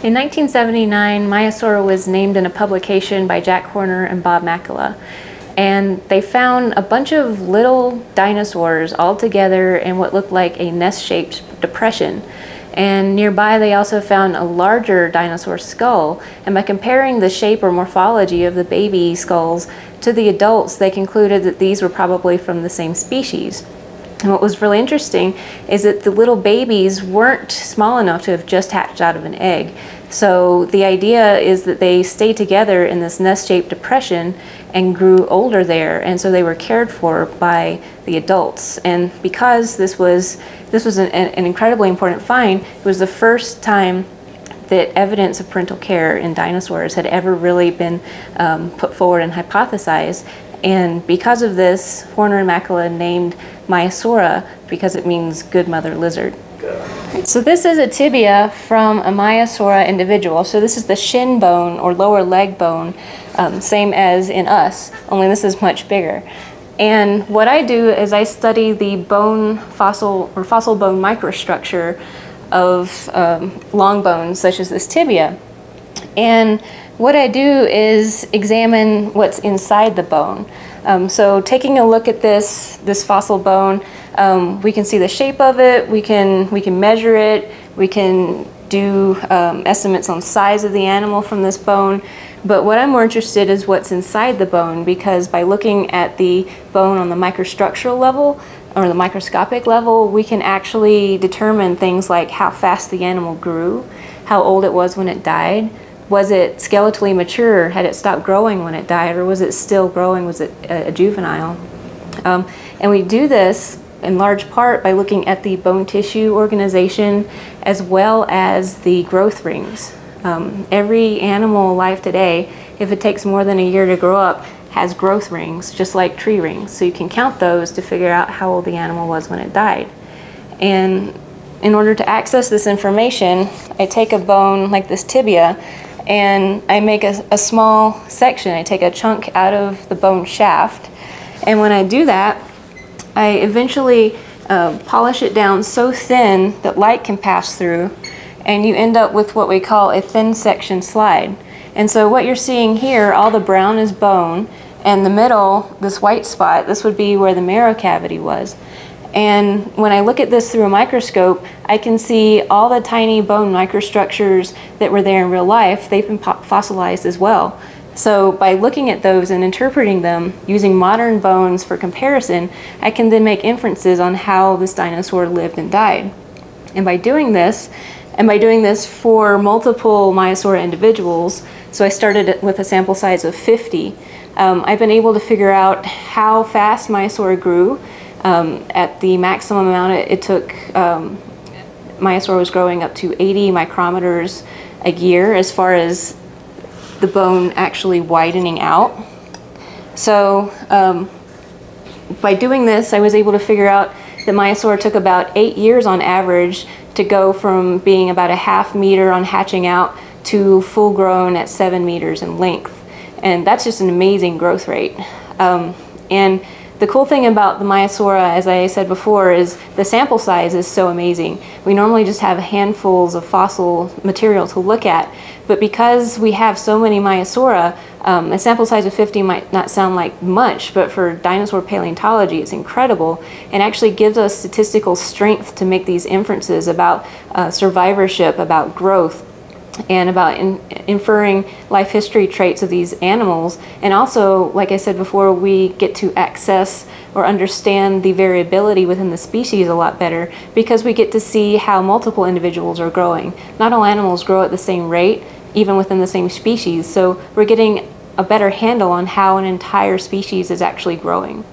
In 1979, Maiasaura was named in a publication by Jack Horner and Bob Makela. And they found a bunch of little dinosaurs all together in what looked like a nest-shaped depression. And nearby they also found a larger dinosaur skull. And by comparing the shape or morphology of the baby skulls to the adults, they concluded that these were probably from the same species. And what was really interesting is that the little babies weren't small enough to have just hatched out of an egg. So the idea is that they stayed together in this nest-shaped depression and grew older there, and so they were cared for by the adults. And because this was this was an, an incredibly important find, it was the first time that evidence of parental care in dinosaurs had ever really been um, put forward and hypothesized. And because of this, Horner and Makela named Maiasaura because it means good mother lizard. So this is a tibia from a Maiasaura individual. So this is the shin bone or lower leg bone, um, same as in us, only this is much bigger. And what I do is I study the bone fossil or fossil bone microstructure of um, long bones such as this tibia. And what I do is examine what's inside the bone. Um, so taking a look at this, this fossil bone, um, we can see the shape of it, we can, we can measure it, we can do um, estimates on size of the animal from this bone. But what I'm more interested in is what's inside the bone because by looking at the bone on the microstructural level or the microscopic level, we can actually determine things like how fast the animal grew, how old it was when it died, was it skeletally mature? Had it stopped growing when it died, or was it still growing? Was it a, a juvenile? Um, and we do this in large part by looking at the bone tissue organization as well as the growth rings. Um, every animal alive today, if it takes more than a year to grow up, has growth rings, just like tree rings. So you can count those to figure out how old the animal was when it died. And in order to access this information, I take a bone like this tibia and I make a, a small section. I take a chunk out of the bone shaft. And when I do that, I eventually uh, polish it down so thin that light can pass through and you end up with what we call a thin section slide. And so what you're seeing here, all the brown is bone, and the middle, this white spot, this would be where the marrow cavity was. And when I look at this through a microscope, I can see all the tiny bone microstructures that were there in real life, they've been fossilized as well. So by looking at those and interpreting them using modern bones for comparison, I can then make inferences on how this dinosaur lived and died. And by doing this, and by doing this for multiple Maiasaura individuals, so I started with a sample size of 50, um, I've been able to figure out how fast Maiasaura grew, um, at the maximum amount it, it took, um, was growing up to 80 micrometers a year as far as the bone actually widening out. So um, by doing this, I was able to figure out that Maiasaura took about eight years on average to go from being about a half meter on hatching out to full grown at seven meters in length. And that's just an amazing growth rate. Um, and the cool thing about the Maiasaura, as I said before, is the sample size is so amazing. We normally just have handfuls of fossil material to look at, but because we have so many Maiasaura, um, a sample size of 50 might not sound like much, but for dinosaur paleontology, it's incredible and actually gives us statistical strength to make these inferences about uh, survivorship, about growth, and about in, inferring life history traits of these animals. And also, like I said before, we get to access or understand the variability within the species a lot better because we get to see how multiple individuals are growing. Not all animals grow at the same rate, even within the same species. So we're getting a better handle on how an entire species is actually growing.